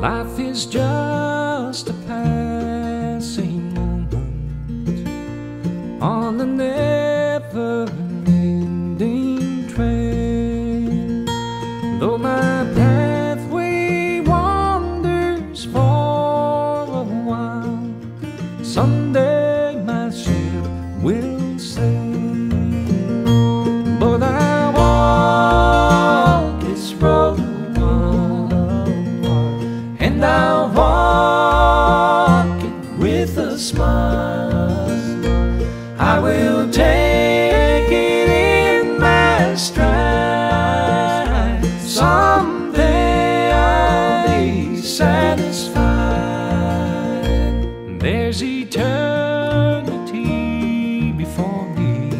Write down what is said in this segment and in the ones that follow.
Life is just a passing moment on the never ending trail. Though my pathway wanders for a while, someday my ship will smile. I will take it in my stride. Someday I'll be satisfied. There's eternity before me,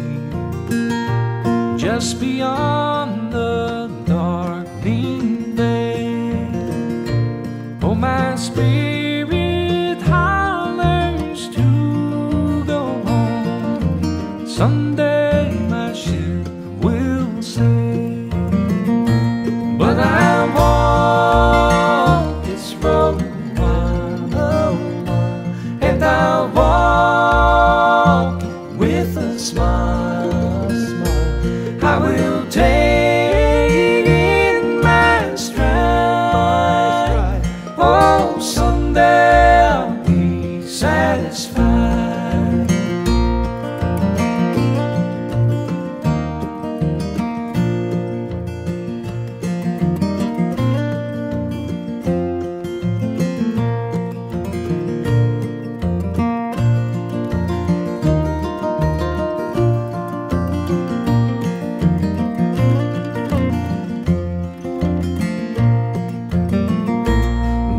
just beyond I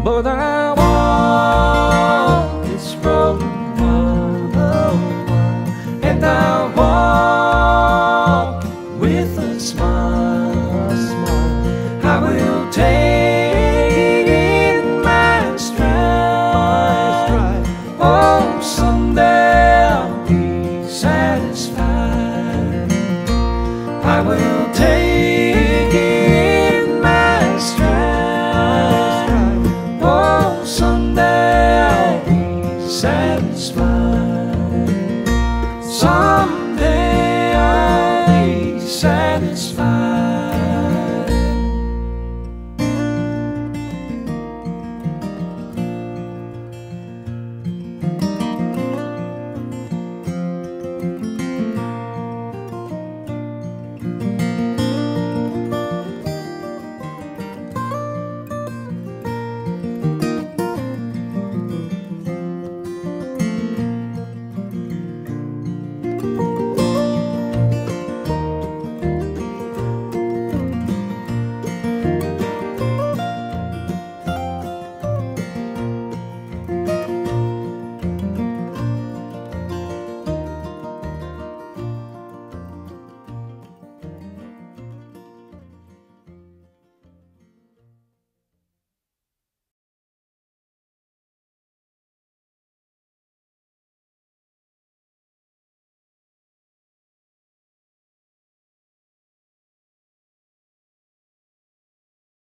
But I walk this road and I walk with a smile. I will take in my stride. Oh, someday I'll be satisfied. I will take satisfied.